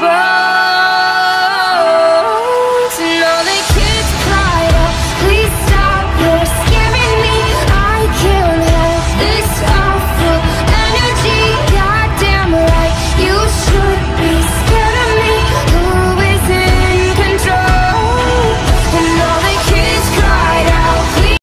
burn.